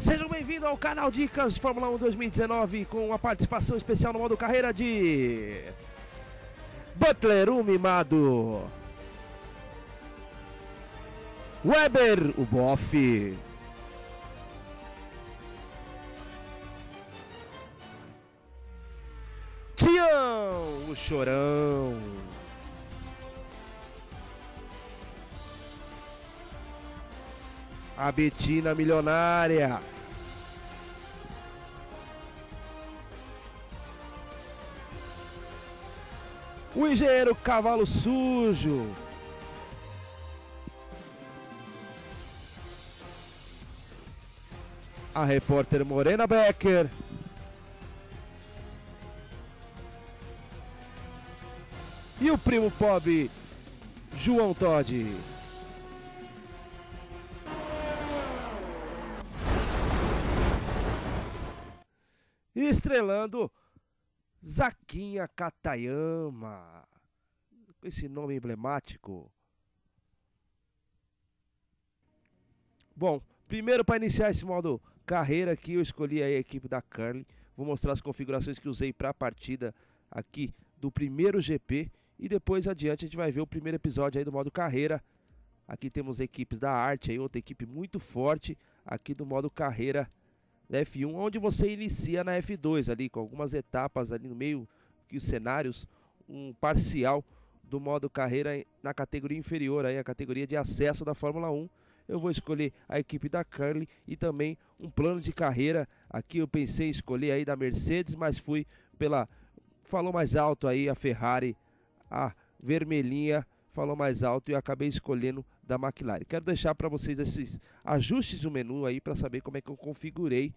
Sejam bem-vindos ao canal Dicas Fórmula 1 2019 com a participação especial no modo carreira de Butler, o mimado. Weber, o bofe. Tião, o chorão. A Betina milionária. O engenheiro cavalo sujo. A repórter Morena Becker. E o primo pobre João Todd. E estrelando Zaquinha Katayama. Com esse nome emblemático. Bom, primeiro para iniciar esse modo carreira aqui, eu escolhi a equipe da Curly. Vou mostrar as configurações que usei para a partida aqui do primeiro GP. E depois adiante a gente vai ver o primeiro episódio aí do modo carreira. Aqui temos equipes da arte aí, outra equipe muito forte aqui do modo carreira da F1, onde você inicia na F2 ali, com algumas etapas ali no meio, que os cenários, um parcial do modo carreira na categoria inferior, aí, a categoria de acesso da Fórmula 1. Eu vou escolher a equipe da Curly e também um plano de carreira. Aqui eu pensei em escolher aí da Mercedes, mas fui pela. Falou mais alto aí a Ferrari, a vermelhinha falou mais alto e acabei escolhendo da McLaren. Quero deixar para vocês esses ajustes do menu aí para saber como é que eu configurei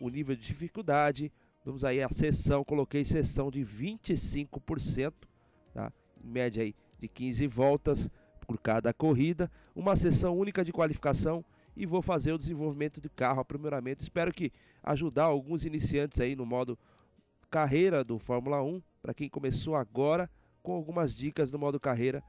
o nível de dificuldade. Vamos aí a sessão, coloquei sessão de 25%, tá? Em média aí de 15 voltas por cada corrida, uma sessão única de qualificação e vou fazer o desenvolvimento de carro, aprimoramento. Espero que ajudar alguns iniciantes aí no modo carreira do Fórmula 1, para quem começou agora, com algumas dicas do modo carreira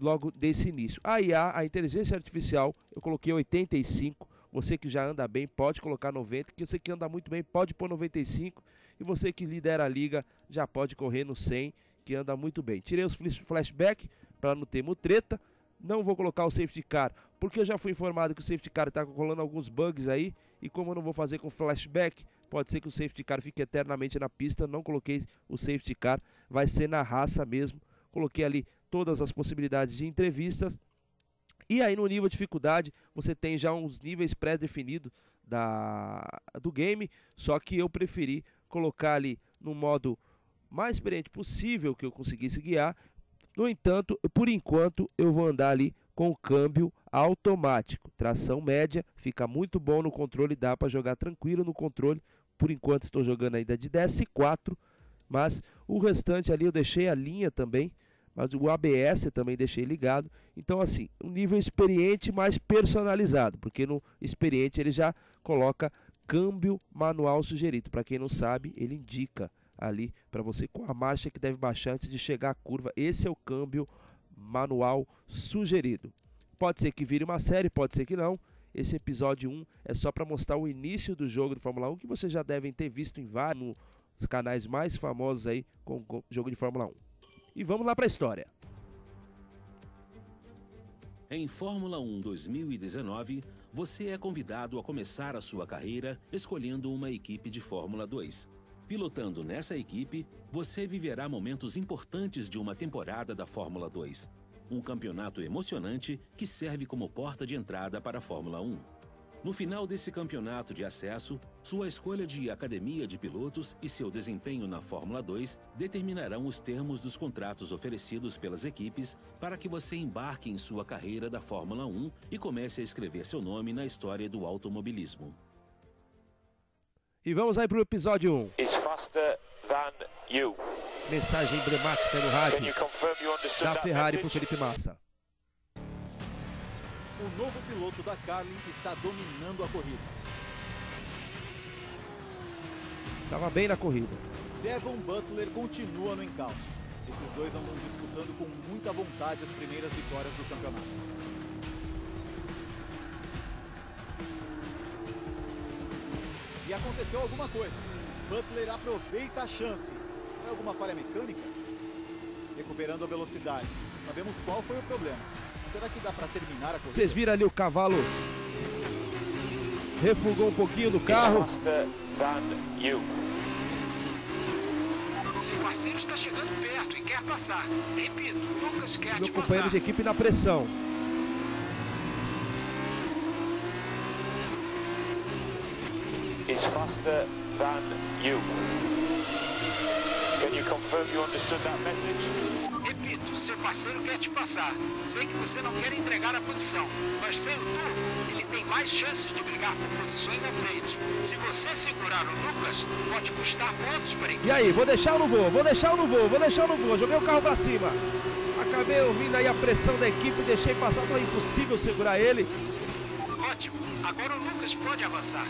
logo desse início. A IA, a inteligência artificial, eu coloquei 85. Você que já anda bem pode colocar 90, que você que anda muito bem pode pôr 95 e você que lidera a liga já pode correr no 100, que anda muito bem. Tirei os flashback para não ter mutreta. Não vou colocar o safety car, porque eu já fui informado que o safety car está colando alguns bugs aí, e como eu não vou fazer com flashback, pode ser que o safety car fique eternamente na pista. Não coloquei o safety car, vai ser na raça mesmo. Coloquei ali todas as possibilidades de entrevistas. E aí no nível de dificuldade, você tem já uns níveis pré-definidos do game, só que eu preferi colocar ali no modo mais experiente possível que eu conseguisse guiar. No entanto, por enquanto eu vou andar ali com o câmbio automático, tração média, fica muito bom no controle, dá para jogar tranquilo no controle. Por enquanto estou jogando ainda de DS4, mas o restante ali eu deixei a linha também mas o ABS também deixei ligado. Então, assim, um nível experiente mais personalizado, porque no experiente ele já coloca câmbio manual sugerido. Para quem não sabe, ele indica ali para você qual a marcha que deve baixar antes de chegar à curva. Esse é o câmbio manual sugerido. Pode ser que vire uma série, pode ser que não. Esse episódio 1 é só para mostrar o início do jogo do Fórmula 1 que vocês já devem ter visto em vários canais mais famosos aí com, com jogo de Fórmula 1. E vamos lá para a história. Em Fórmula 1 2019, você é convidado a começar a sua carreira escolhendo uma equipe de Fórmula 2. Pilotando nessa equipe, você viverá momentos importantes de uma temporada da Fórmula 2. Um campeonato emocionante que serve como porta de entrada para a Fórmula 1. No final desse campeonato de acesso, sua escolha de academia de pilotos e seu desempenho na Fórmula 2 determinarão os termos dos contratos oferecidos pelas equipes para que você embarque em sua carreira da Fórmula 1 e comece a escrever seu nome na história do automobilismo. E vamos aí para o episódio 1. Is faster than you. Mensagem emblemática no rádio you da Ferrari para? Felipe Massa. O novo piloto da Carlin está dominando a corrida. Tava bem na corrida. Devon Butler continua no encalço. Esses dois andam disputando com muita vontade as primeiras vitórias do campeonato. E aconteceu alguma coisa. Butler aproveita a chance. Foi alguma falha mecânica? Recuperando a velocidade. Sabemos qual foi o problema. Será que dá para terminar a corrida? Vocês viram ali o cavalo refugou um pouquinho do carro. Seu parceiro está chegando perto e quer passar. Repito, Lucas quer Meu te companheiro passar. de equipe na pressão. Is faster than you. Can you confirm you understood that message? Repito, seu parceiro quer te passar. Sei que você não quer entregar a posição, mas sem o turbo, ele tem mais chances de brigar por posições à frente. Se você segurar o Lucas, pode custar pontos para equipe. E aí, vou deixar ou não vou? Vou deixar ou não vou? Vou deixar ou não vou? Joguei o carro pra cima. Acabei ouvindo aí a pressão da equipe, deixei passar, então é impossível segurar ele. Ótimo, agora o Lucas pode avançar.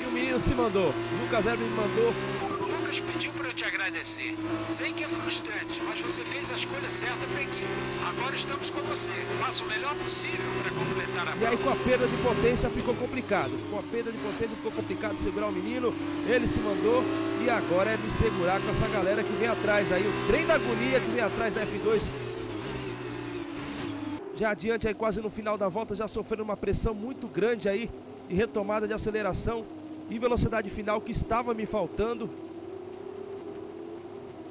E o menino se mandou. O Lucas Hermes me mandou. Lucas pediu para eu te agradecer. Sei que é frustrante, mas você fez a escolha certa para a equipe. Agora estamos com você. Faça o melhor possível para completar a E aí com a perda de potência ficou complicado. Com a perda de potência ficou complicado segurar o menino. Ele se mandou e agora é me segurar com essa galera que vem atrás aí. O trem da agonia que vem atrás da F2. Já adiante aí quase no final da volta, já sofrendo uma pressão muito grande aí de retomada de aceleração e velocidade final que estava me faltando.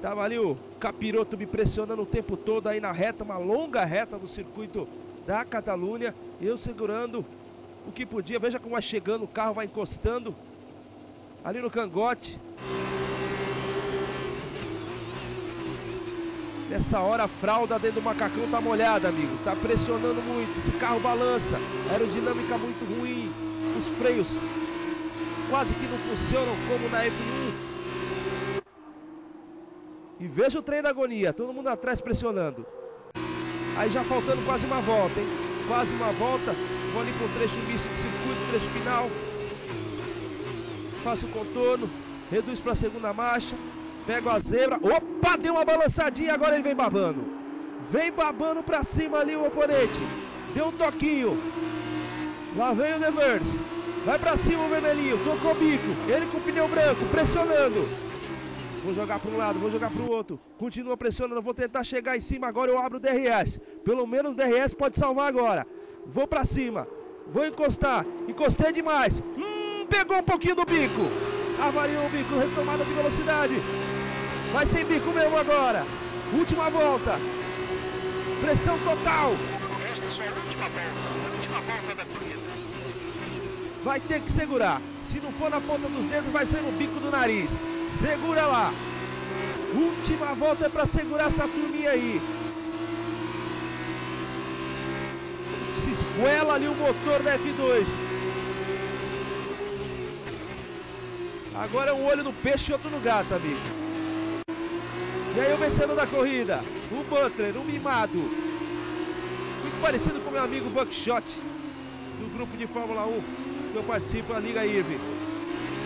Tava ali o capiroto me pressionando o tempo todo aí na reta, uma longa reta do circuito da Catalunha. Eu segurando o que podia. Veja como vai chegando o carro, vai encostando ali no cangote. Nessa hora a fralda dentro do macacão tá molhada, amigo. Tá pressionando muito. Esse carro balança. Aerodinâmica muito ruim. Os freios quase que não funcionam como na F1. E veja o trem da agonia. Todo mundo atrás pressionando. Aí já faltando quase uma volta, hein? Quase uma volta. Vou ali com o trecho início de circuito, trecho final. Faço o contorno. Reduz para a segunda marcha. Pego a zebra. Opa, deu uma balançadinha. Agora ele vem babando. Vem babando para cima ali o oponente. Deu um toquinho. Lá vem o Devers. Vai para cima o vermelhinho. Tocou o bico. Ele com o pneu branco, pressionando. Vou jogar para um lado, vou jogar para o outro. Continua pressionando, vou tentar chegar em cima agora. Eu abro o DRS. Pelo menos o DRS pode salvar agora. Vou para cima. Vou encostar. Encostei demais. Hum, pegou um pouquinho do bico. Avariou o bico, retomada de velocidade. Vai sem bico mesmo agora. Última volta. Pressão total. Esta é sua última volta. Última volta da corrida. Vai ter que segurar. Se não for na ponta dos dedos, vai ser no bico do nariz. Segura lá. Última volta é para segurar essa turminha aí. Se esguela ali o motor da F2. Agora é um olho no peixe e outro no gato, amigo. E aí o vencedor da corrida, o Butler, o mimado. Muito parecido com meu amigo Buckshot, do grupo de Fórmula 1 que eu participo, a Liga IRV.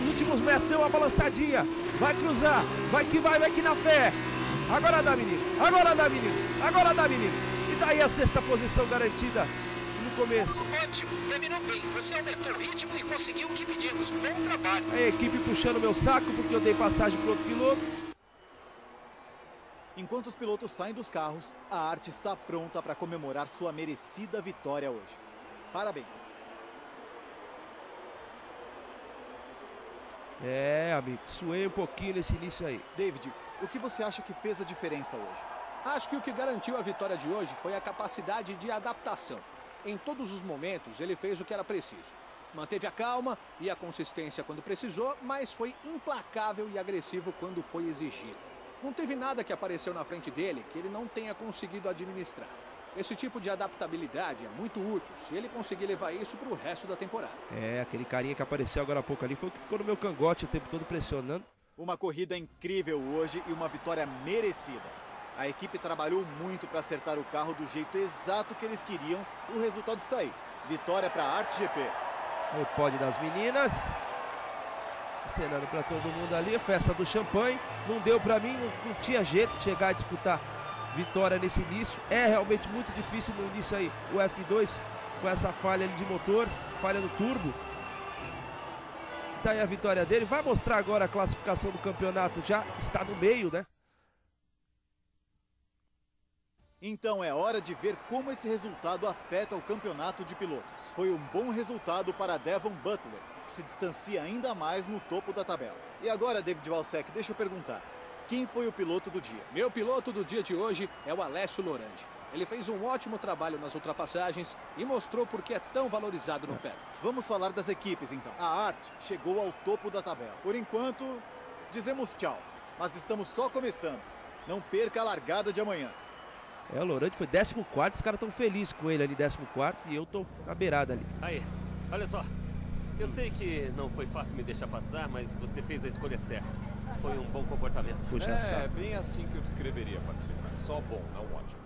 Nos últimos metros deu uma balançadinha. Vai cruzar, vai que vai, vai que na fé. Agora dá, menino. Agora dá, menino. Agora dá, menino. E daí a sexta posição garantida no começo. Ótimo, terminou bem. Você aumentou o ritmo e conseguiu o que pedimos. Bom trabalho. A equipe puxando meu saco porque eu dei passagem para outro piloto. Enquanto os pilotos saem dos carros, a arte está pronta para comemorar sua merecida vitória hoje. Parabéns. É, amigo, suei um pouquinho nesse início aí. David, o que você acha que fez a diferença hoje? Acho que o que garantiu a vitória de hoje foi a capacidade de adaptação. Em todos os momentos, ele fez o que era preciso. Manteve a calma e a consistência quando precisou, mas foi implacável e agressivo quando foi exigido. Não teve nada que apareceu na frente dele que ele não tenha conseguido administrar. Esse tipo de adaptabilidade é muito útil se ele conseguir levar isso para o resto da temporada. É, aquele carinha que apareceu agora há pouco ali foi o que ficou no meu cangote o tempo todo pressionando. Uma corrida incrível hoje e uma vitória merecida. A equipe trabalhou muito para acertar o carro do jeito exato que eles queriam o resultado está aí. Vitória para a Arte GP. O pódio das meninas. Acenando para todo mundo ali. Festa do champanhe. Não deu para mim, não, não tinha jeito de chegar a disputar vitória nesse início. É realmente muito difícil no início aí o F2 com essa falha de motor, falha no turbo. Tá aí a vitória dele. Vai mostrar agora a classificação do campeonato. Já está no meio, né? Então é hora de ver como esse resultado afeta o campeonato de pilotos. Foi um bom resultado para Devon Butler, que se distancia ainda mais no topo da tabela. E agora, David Valsec, deixa eu perguntar. Quem foi o piloto do dia? Meu piloto do dia de hoje é o Alessio Lorandi. Ele fez um ótimo trabalho nas ultrapassagens e mostrou por que é tão valorizado no paddock. Vamos falar das equipes então. A Art chegou ao topo da tabela. Por enquanto, dizemos tchau. Mas estamos só começando. Não perca a largada de amanhã. É, o Lorante foi 14, os caras estão felizes com ele ali, 14, e eu tô na beirada ali. Aí, olha só. Eu sei que não foi fácil me deixar passar, mas você fez a escolha certa. Foi um bom comportamento. Puxa, é, sabe. bem assim que eu descreveria, parceiro. Só bom, não ótimo.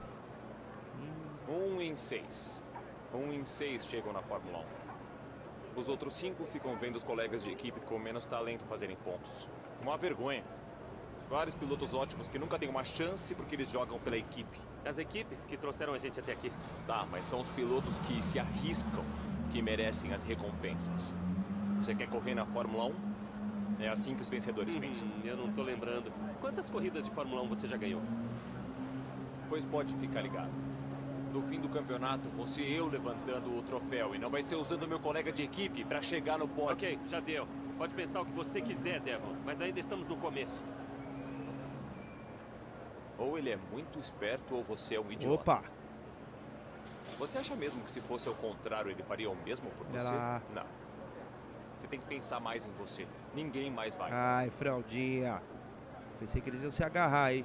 Um em seis. Um em seis chegam na Fórmula 1. Os outros cinco ficam vendo os colegas de equipe com menos talento fazerem pontos. Uma vergonha. Vários pilotos ótimos que nunca têm uma chance porque eles jogam pela equipe. As equipes que trouxeram a gente até aqui. Tá, mas são os pilotos que se arriscam que merecem as recompensas. Você quer correr na Fórmula 1? É assim que os vencedores pensam. Hum, eu não tô lembrando. Quantas corridas de Fórmula 1 você já ganhou? Pois pode ficar ligado. No fim do campeonato, vou ser eu levantando o troféu e não vai ser usando meu colega de equipe para chegar no pódio. Ok, já deu. Pode pensar o que você quiser, Devon, mas ainda estamos no começo. Ou ele é muito esperto ou você é um idiota. Opa! Você acha mesmo que se fosse ao contrário ele faria o mesmo por você? lá. Não. Você tem que pensar mais em você. Ninguém mais vai. Ai, fraldinha. Pensei que eles iam se agarrar aí.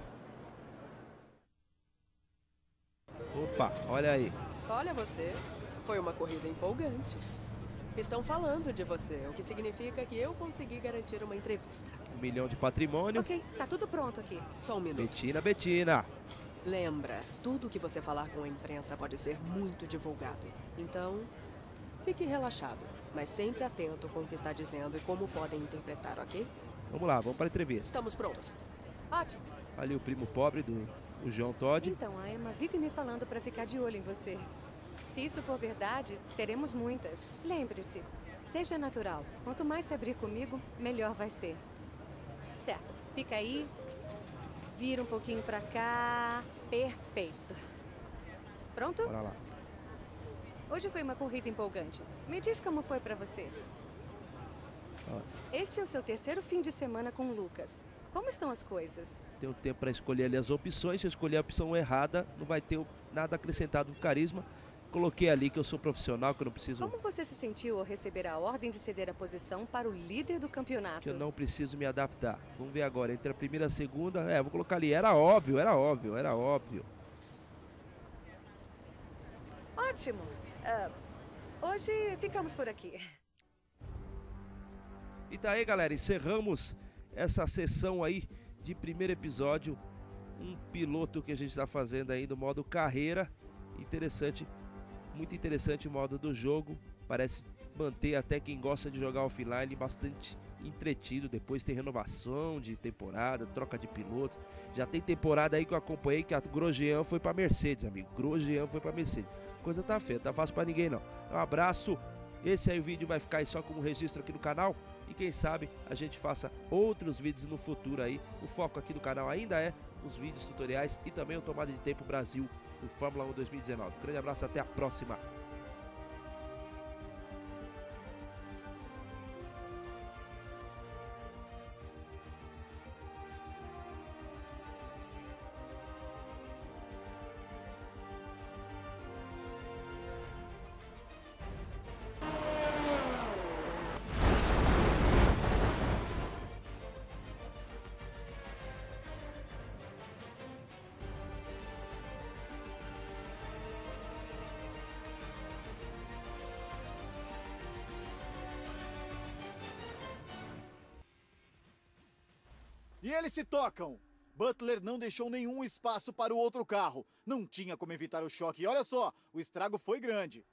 Opa, olha aí. Olha você, foi uma corrida empolgante. Estão falando de você, o que significa que eu consegui garantir uma entrevista. Um milhão de patrimônio. Ok, tá tudo pronto aqui. Só um minuto. Betina, Betina. Lembra, tudo que você falar com a imprensa pode ser muito divulgado. Então, fique relaxado, mas sempre atento com o que está dizendo e como podem interpretar, ok? Vamos lá, vamos para a entrevista. Estamos prontos. Ótimo. Ali o primo pobre do o João Todd. Então, a Emma vive me falando pra ficar de olho em você. Se isso for verdade, teremos muitas. Lembre-se, seja natural. Quanto mais se abrir comigo, melhor vai ser. Certo, fica aí. Vira um pouquinho pra cá. Perfeito. Pronto? Bora lá. Hoje foi uma corrida empolgante. Me diz como foi pra você. Ó. Este é o seu terceiro fim de semana com o Lucas. Como estão as coisas? Um tempo para escolher ali as opções. Se eu escolher a opção errada, não vai ter nada acrescentado no carisma. Coloquei ali que eu sou profissional, que eu não preciso. Como você se sentiu ao receber a ordem de ceder a posição para o líder do campeonato? Que eu não preciso me adaptar. Vamos ver agora, entre a primeira e a segunda. É, vou colocar ali. Era óbvio, era óbvio, era óbvio. Ótimo. Ah, hoje ficamos por aqui. E tá aí, galera, encerramos essa sessão aí de primeiro episódio. Um piloto que a gente está fazendo aí do modo carreira. Interessante, muito interessante o modo do jogo. Parece manter até quem gosta de jogar offline bastante entretido. Depois tem renovação de temporada, troca de pilotos. Já tem temporada aí que eu acompanhei que a Grosjean foi para Mercedes, amigo. Grosjean foi para Mercedes. Coisa tá feia, tá fácil para ninguém não. Um abraço. Esse aí o vídeo vai ficar aí só como registro aqui no canal e quem sabe a gente faça outros vídeos no futuro aí. O foco aqui do canal ainda é os vídeos tutoriais e também o Tomada de Tempo Brasil do Fórmula 1 2019. Grande abraço, até a próxima. E eles se tocam. Butler não deixou nenhum espaço para o outro carro. Não tinha como evitar o choque. E olha só, o estrago foi grande.